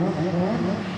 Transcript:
Mm-hmm.